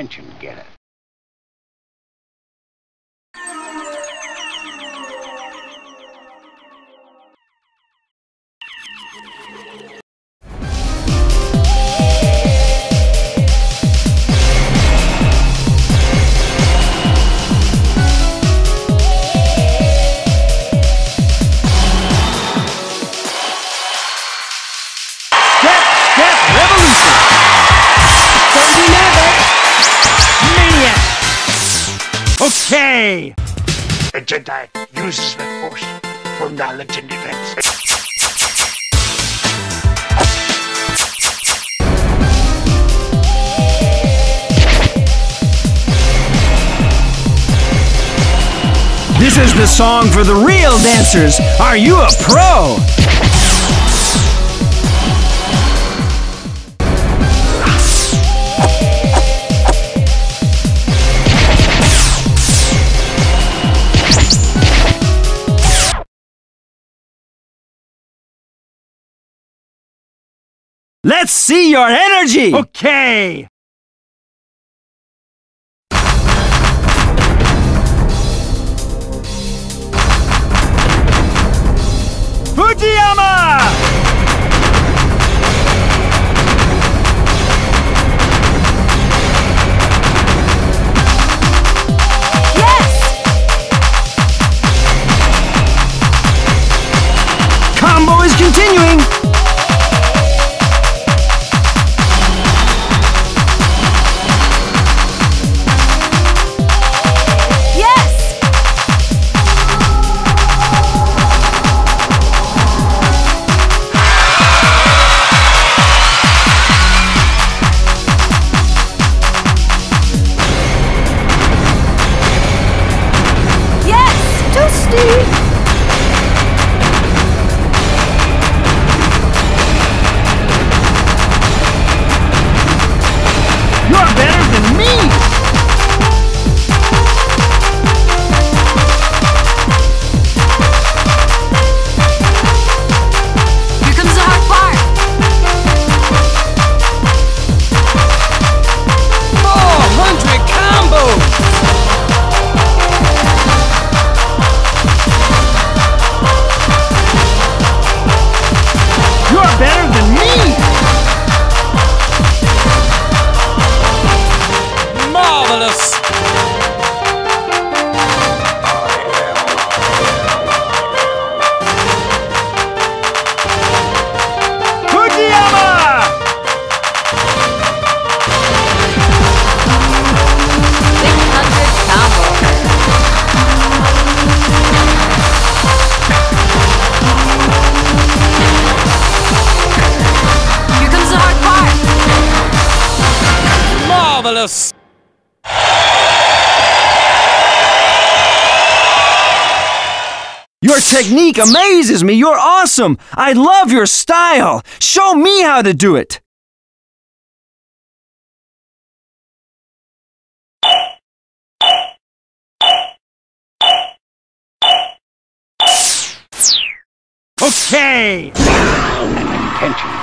attention getter. Okay! A Jedi uses the Force for knowledge and defense. This is the song for the real dancers. Are you a pro? Let's see your energy! Okay! Fujiyama! Yes! Combo is continuing! Marvelous! Your technique amazes me. You're awesome. I love your style. Show me how to do it. Okay. An attention